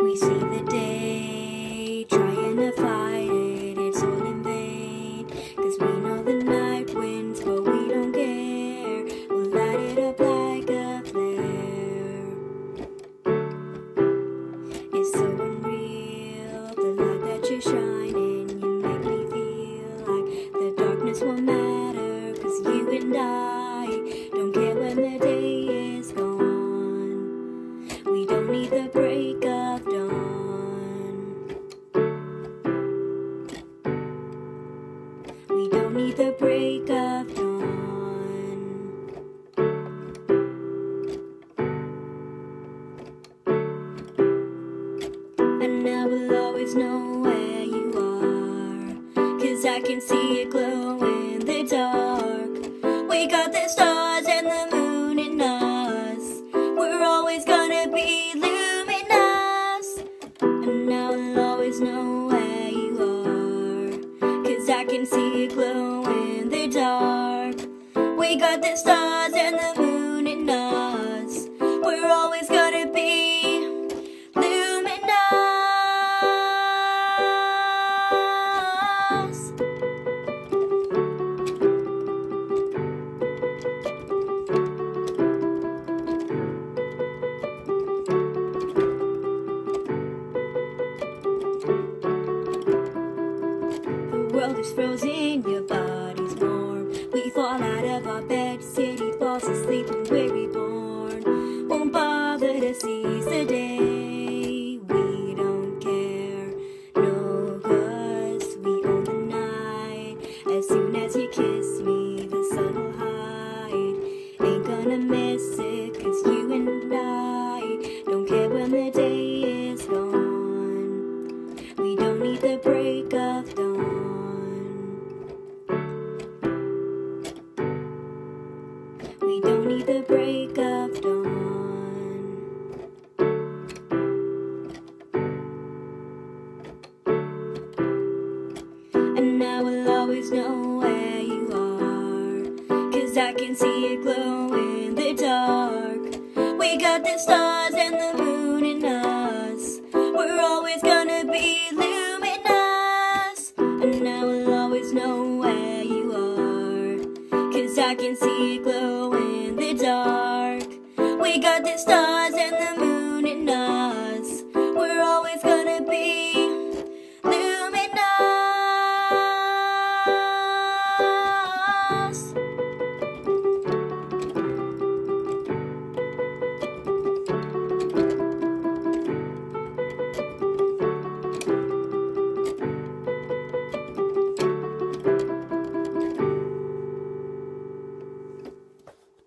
We see the day, trying to fight it, it's all in vain. Cause we know the night wins, but we don't care. We'll light it up like a flare. It's so unreal, the light that you're shining. You make me feel like the darkness won't matter. Cause you and I don't care when the day is gone. We don't need the break We don't need the break of dawn. And I will always know where you are. Cause I can see it glow in the dark. We got the Cause I can see it glow in the dark. We got the stars and the moon world is frozen, your body's warm. We fall out of our bed, city falls asleep, and we're reborn. Won't bother to seize the day. We don't care, no, cause we own the night. As soon as you kiss me, the sun will hide. Ain't gonna miss it, cause you and I don't care when the day is gone. We don't need the break always know where you are. Cause I can see it glow in the dark. We got the stars and the moon in us. We're always gonna be luminous. And I will always know where you are. Cause I can see it glow in the dark. We got the stars and the moon in us. We're always gonna be